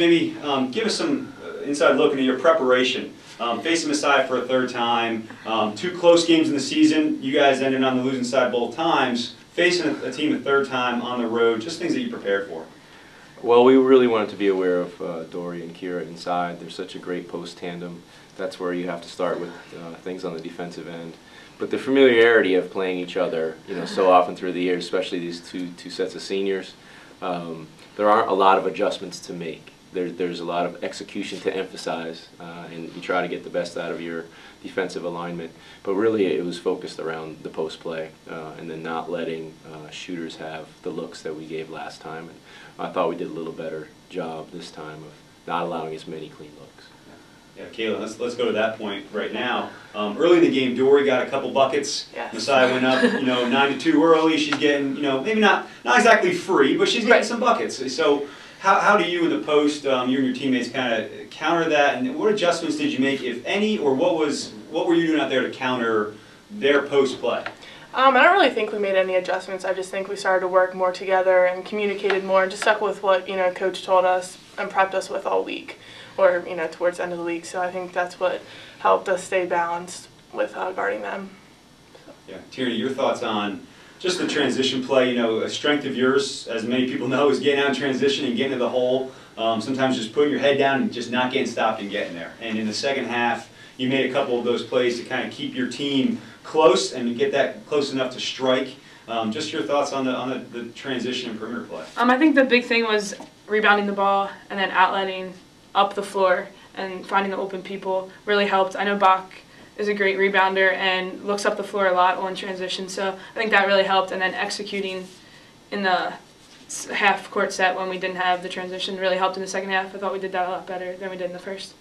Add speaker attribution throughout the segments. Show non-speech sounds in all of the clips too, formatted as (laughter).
Speaker 1: maybe um, give us some uh, inside look into your preparation. Um, facing Messiah for a third time, um, two close games in the season. You guys ended on the losing side both times. Facing a, a team a third time on the road, just things that you prepared for.
Speaker 2: Well, we really wanted to be aware of uh, Dory and Kira inside. They're such a great post tandem. That's where you have to start with uh, things on the defensive end. But the familiarity of playing each other, you know, so often through the years, especially these two two sets of seniors, um, there aren't a lot of adjustments to make. There, there's a lot of execution to emphasize, uh, and you try to get the best out of your defensive alignment. But really, it was focused around the post play, uh, and then not letting uh, shooters have the looks that we gave last time. And I thought we did a little better job this time of not allowing as many clean looks.
Speaker 1: Yeah, Kayla, let's, let's go to that point right now. Um, early in the game, Dory got a couple buckets.
Speaker 3: Yes.
Speaker 1: Messiah went up, you know, nine to two early. She's getting, you know, maybe not not exactly free, but she's getting
Speaker 3: Right.
Speaker 1: some buckets. So, how, how do you in the post, um, you and your teammates, kind of counter that? And what adjustments did you make, if any, or what was what were you doing out there to counter their post play?
Speaker 3: Um, I don't really think we made any adjustments. I just think we started to work more together and communicated more and just stuck with what, you know, coach told us and prepped us with all week or, you know, towards the end of the week. So I think that's what helped us stay balanced with uh, guarding them.
Speaker 1: Yeah, Tierney, your thoughts on just the transition play? You know, a strength of yours, as many people know, is getting out in transition and getting to the hole. Um, sometimes just putting your head down and just not getting stopped and getting there. And in the second half, you made a couple of those plays to kind of keep your team close and get that close enough to strike. Um, just your thoughts on the on the, the transition and perimeter play.
Speaker 4: Um, I think the big thing was rebounding the ball and then outletting up the floor and finding the open people really helped. I know Bach is a great rebounder and looks up the floor a lot on transition, so I think that really helped. And then executing in the half court set when we didn't have the transition really helped in the second half. I thought we did that a lot better than we did in the first.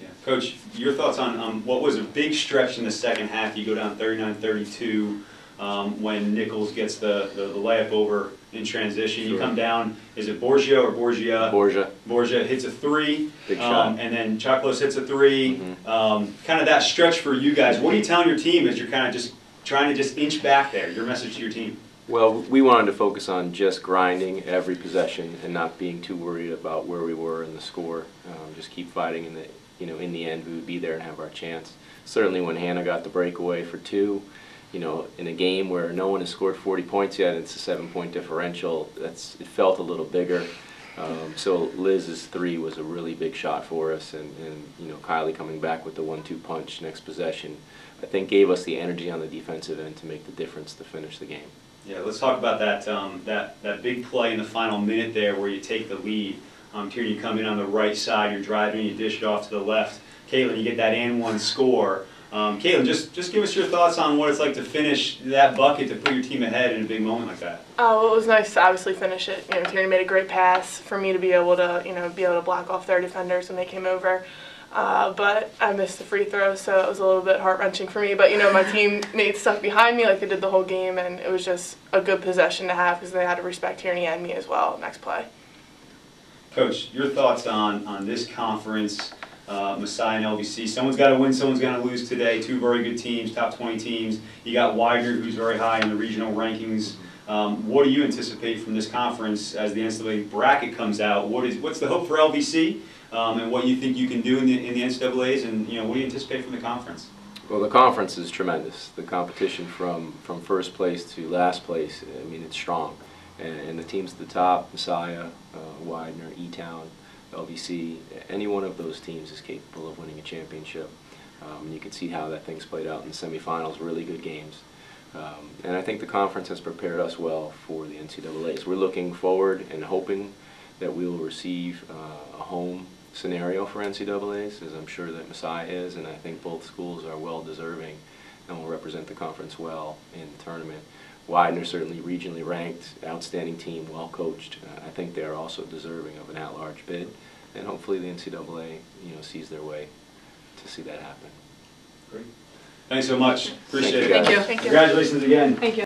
Speaker 1: Yeah. Coach, your thoughts on um, what was a big stretch in the second half? You go down 39-32 um, when Nichols gets the, the, the layup over in transition. You come down, is it Borgia or Borgia?
Speaker 2: Borgia,
Speaker 1: Borgia hits a three,
Speaker 2: Big
Speaker 1: um,
Speaker 2: shot.
Speaker 1: and then Choclos hits a 3
Speaker 2: Mhm.
Speaker 1: Um, kind of that stretch for you guys. What are you telling your team as you're kind of just trying to just inch back there? Your message to your team.
Speaker 2: Well, we wanted to focus on just grinding every possession and not being too worried about where we were in the score. Um, just keep fighting, and you know in the end we would be there and have our chance. Certainly, when Hannah got the breakaway for two, you know, in a game where no one has scored 40 points yet, it's a seven-point differential. That's it felt a little bigger. Um, so Liz's three was a really big shot for us, and, and you know Kylie coming back with the one-two punch next possession, I think gave us the energy on the defensive end to make the difference to finish the game.
Speaker 1: Yeah, let's talk about that um, that that big play in the final minute there where you take the lead. Um, Tierney, you come in on the right side, you're driving, you dish it off to the left. Caitlin, you get that and one score. Um, Caitlin, just just give us your thoughts on what it's like to finish that bucket to put your team ahead in a big moment like that.
Speaker 3: Oh, well, it was nice to obviously finish it. You know, Tierney made a great pass for me to be able to, you know, be able to block off their defenders when they came over. Uh, but I missed the free throw, so it was a little bit heart wrenching for me. But you know, my teammates (laughs) stuck behind me like they did the whole game, and it was just a good possession to have because they had to respect Tierney and me as well next play.
Speaker 1: Coach, your thoughts on on this conference, uh, Messiah and LVC. Someone's got to win, someone's got to lose today. Two very good teams, top 20 teams. You got Widener, who's very high in the regional rankings. Um, what do you anticipate from this conference as the NCAA bracket comes out? What is what's the hope for LVC, um, and what you think you can do in the in the NCAA's, and you know what do you anticipate from the conference?
Speaker 2: Well, the conference is tremendous. The competition from, from first place to last place, I mean, it's strong. And, and the teams at the top, Messiah, uh, Widener, E-Town, LVC, any one of those teams is capable of winning a championship. Um, and you can see how that thing's played out in the semifinals, really good games. Um, and I think the conference has prepared us well for the NCAAs. We're looking forward and hoping that we will receive uh, a home scenario for NCAAs, as I'm sure that Messiah is, and I think both schools are well deserving and will represent the conference well in the tournament. Widener certainly regionally ranked, outstanding team, well coached. Uh, I think they are also deserving of an at-large bid, and hopefully the NCAA, you know, sees their way to see that happen.
Speaker 1: Great. Thanks so much. Appreciate
Speaker 2: Thank
Speaker 1: it.
Speaker 2: you, guys.
Speaker 4: Thank you.
Speaker 3: Thank you.
Speaker 1: Congratulations again.
Speaker 4: Thank you.